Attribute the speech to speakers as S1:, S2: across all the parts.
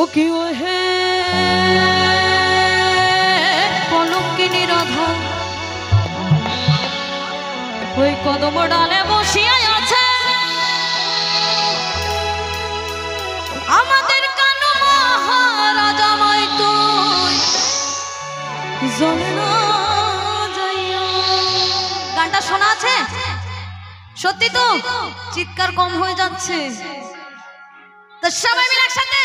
S1: ও কি ও হে? কলঙ্কিনী রাধা ওই কদম ডালে বসিয়াই আছে। আমাদের কানু মহারাজা মাই তুই। গানটা শোনা আছে? সত্যি তো। চিৎকার কম হয়ে যাচ্ছে। তো সবাই মিলে একসাথে।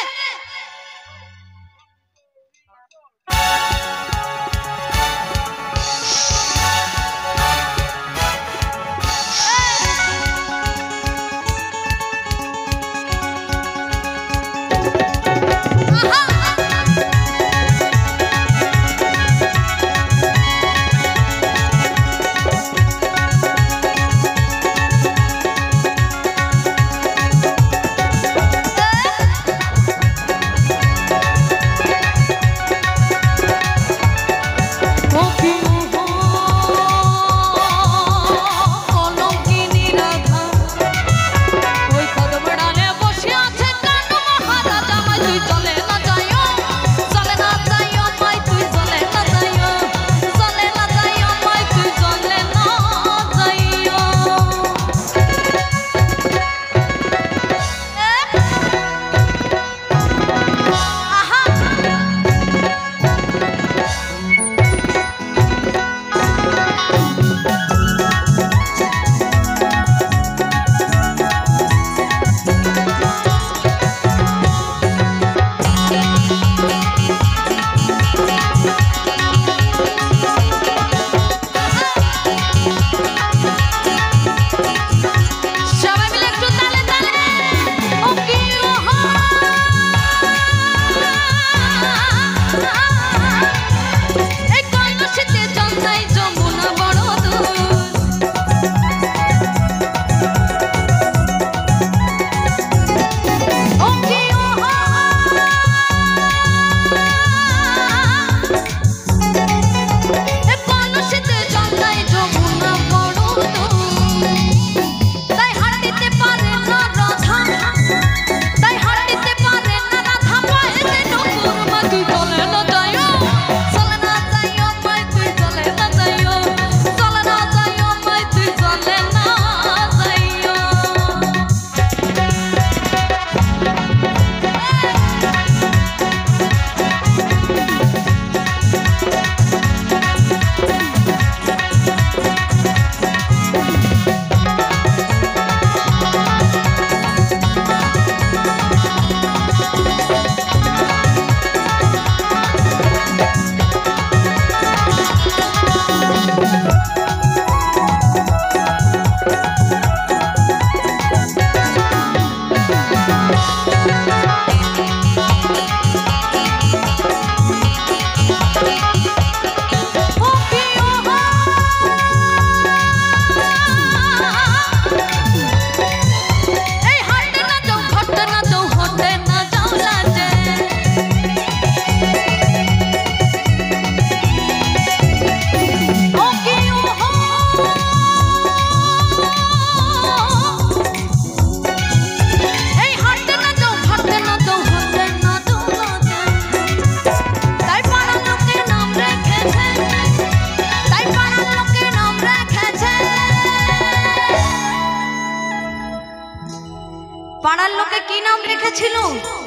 S1: পাড়ার লোকে কি নাম রেখেছিল?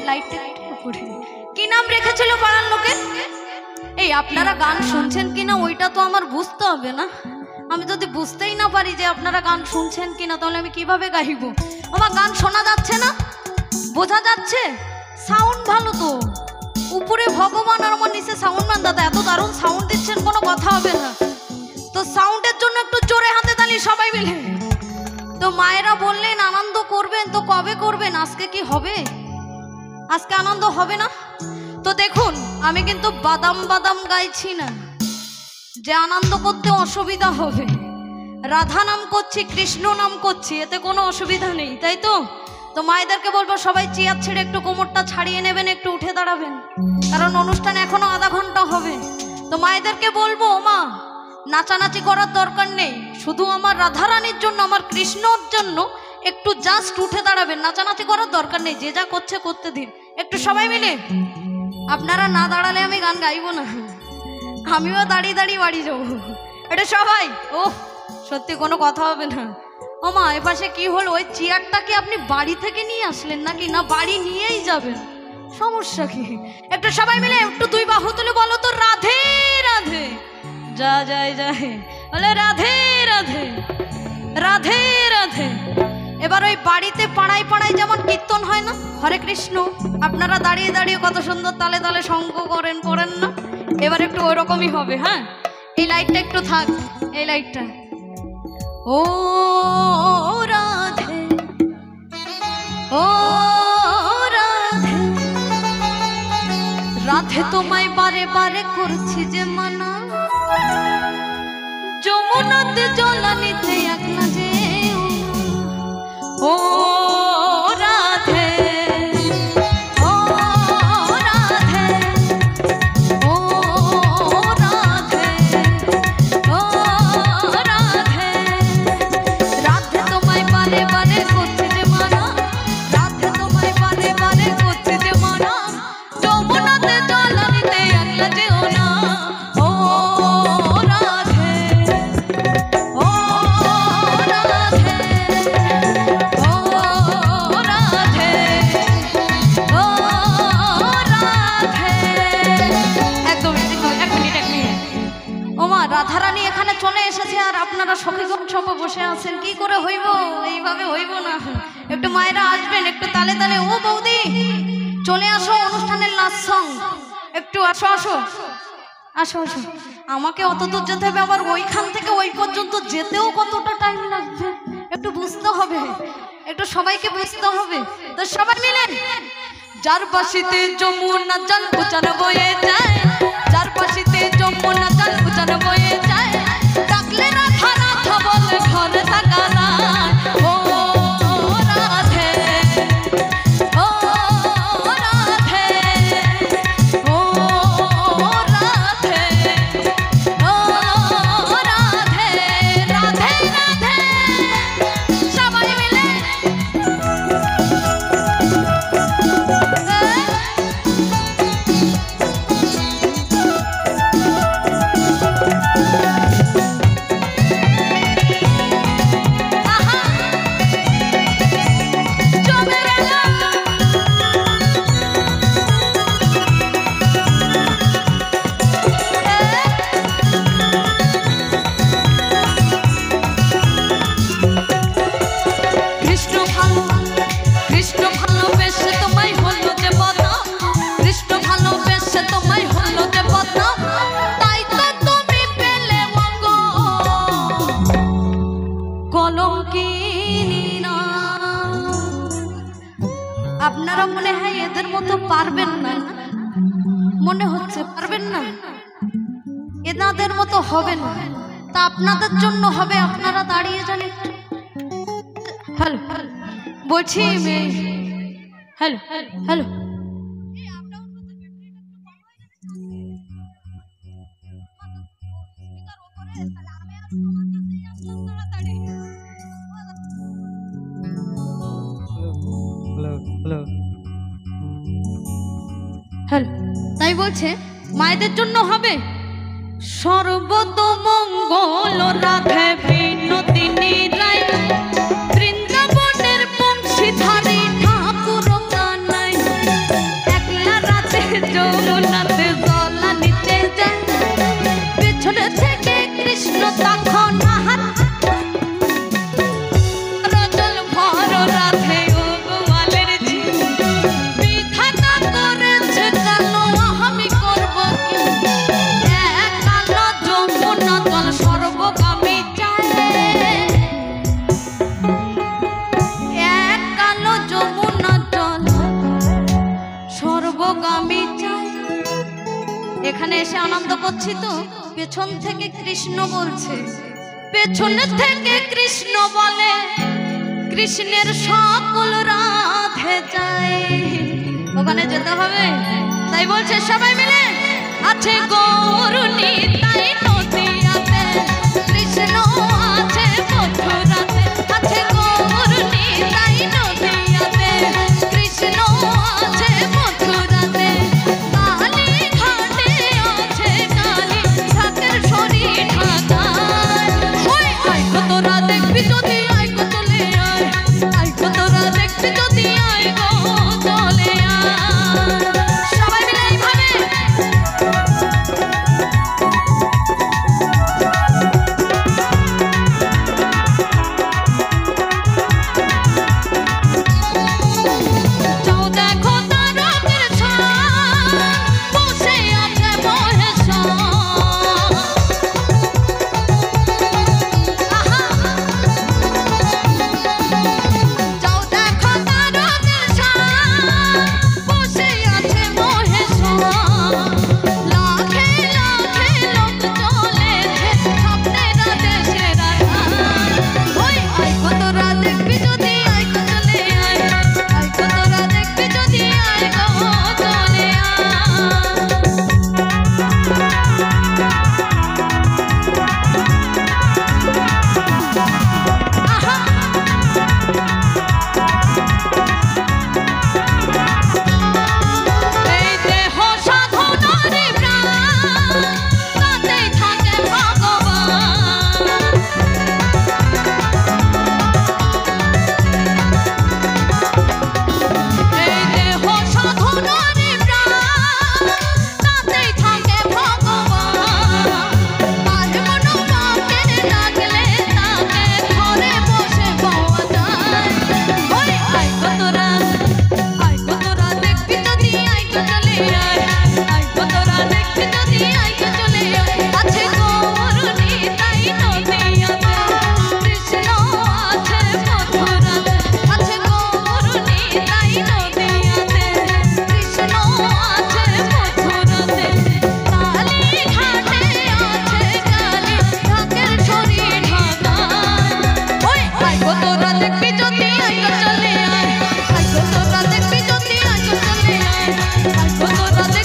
S1: লাইটটা উপরে। কি নাম রেখেছিল পাড়ার লোকে? এই আপনারা গান শুনছেন কিনা ওইটা তো আমার বুঝতে হবে না। আমি যদি বুঝতেই না পারি যে আপনারা গান শুনছেন কিনা তাহলে আমি কীভাবে গাইব? আমার গান শোনা যাচ্ছে না? বোঝা যাচ্ছে? সাউন্ড ভালো তো। উপরে ভগবান আর আমার নিচে সাউন্ড ম্যান দাদা এত দারুণ সাউন্ড দিচ্ছেন কোনো কথা হবে না। তো সাউন্ডের জন্য একটু জোরে হাতে তালি সবাই মিলে। তো মায়েরা বললেন করবেন আজকে কি হবে? আজকে আনন্দ হবে না? তো দেখুন, আমি কিন্তু বাদাম বাদাম গাইছি না। যে আনন্দ করতে অসুবিধা হবে। রাধা নাম করছি, কৃষ্ণ নাম করছি, এতে কোনো অসুবিধা নেই, তাই তো? তো মায়েদেরকে বলব, সবাই চেয়ার ছেড়ে একটু কোমরটা ছাড়িয়ে নেবেন, একটু উঠে দাঁড়াবেন। কারণ অনুষ্ঠান এখনও আধা ঘণ্টা হবে। তো মায়েদেরকে বলব মা, নাচানাচি করার দরকার নেই। শুধু আমার রাধারানীর জন্য, আমার কৃষ্ণর জন্য একটু জাস্ট উঠে দাঁড়াবেন, নাচানাচি করার দরকার নেই, যে যা করছে করতে দিন। একটু সবাই মিলে? আপনারা না দাঁড়ালে আমি গান গাইবো না। আমিও দাঁড়িয়ে দাঁড়িয়ে বাড়ি যাব। এটা সবাই ও সত্যি কোনো কথা হবে না। ও মা এপাশে কি হলো? ওই চেয়ারটা কি আপনি বাড়ি থেকে নিয়ে আসলেন নাকি? না বাড়ি নিয়েই যাবেন? সমস্যা কি? একটু সবাই মিলে, একটু দুই বাহু তুলে বলো তো, রাধে রাধে। যা যায় যায় বলে, রাধে রাধে। রাধে রাধে। এবার ওই বাড়িতে পাড়ায় পাড়ায় যেমন কীর্তন হয় না, হরে কৃষ্ণ, আপনারা দাঁড়িয়ে দাঁড়িয়ে কত সুন্দর তালে তালে সঙ্গ করেন করেন না? এবার একটু ওরকমই হবে হ্যাঁ? এই লাইটটা একটু থাক, এই লাইটটা। ও রাধে ও রাধে রাধে তোমায় বারে বারে করছি যে মানা। যমুনাতে জলানিতে একলা যে মায়েরা একটু তালে তালে, ও বৌদি, চলে আসো অনুষ্ঠানের লাস্ট সং একটু আসো আসো। আসো আসো। আমাকে অত দূর যেতে হবে, আবার ওইখান থেকে ওই পর্যন্ত যেতেও কতটা টাইম লাগবে একটু বুঝতে হবে। একটু সবাইকে বুঝতে হবে। তো সবাই মিলে, যার পাশিতে যমুনা জল উচান বয়ে যায় মনে হচ্ছে পারবেন না। এনাদের মতো হবে না। তা আপনাদের জন্য হবে আপনারা দাঁড়িয়ে যান একটু। হ্যালো বলছি hello hello.
S2: Hello hello.
S1: Hello. তাই বলছে মায়েদের জন্য হবে। সর্বত মঙ্গল রাধে বিনোদিনী এসে আনন্দ করছি তো। পেছন থেকে কৃষ্ণ বলছে। পেছন থেকে কৃষ্ণ বলে, কৃষ্ণের সকল রাধে যায়। ওখানে যেতে হবে। তাই বলছে সবাই মিলে, আছে গরুণী তাই নদিয়াতে।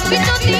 S1: We don't